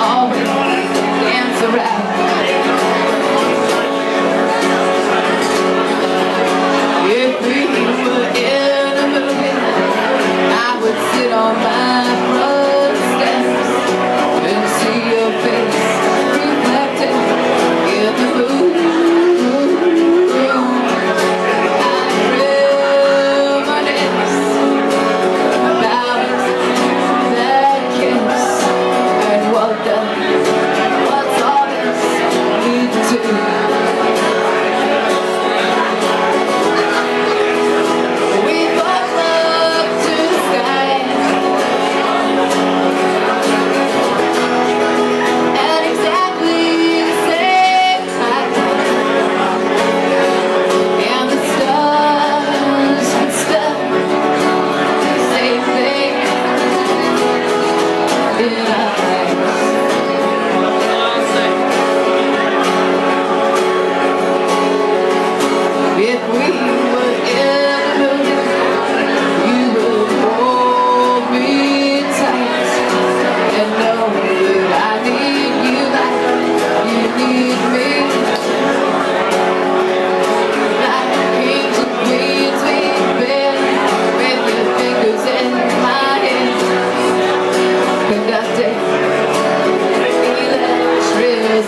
always answer right.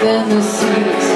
than the sweet.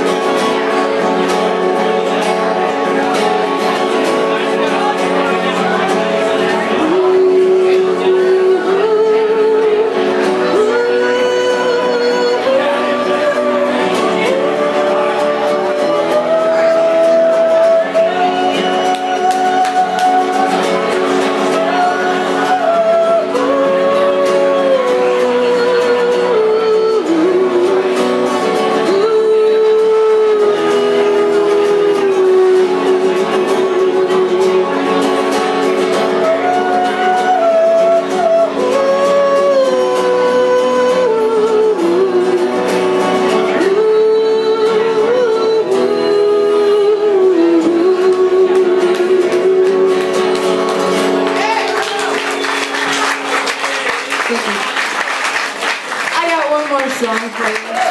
I got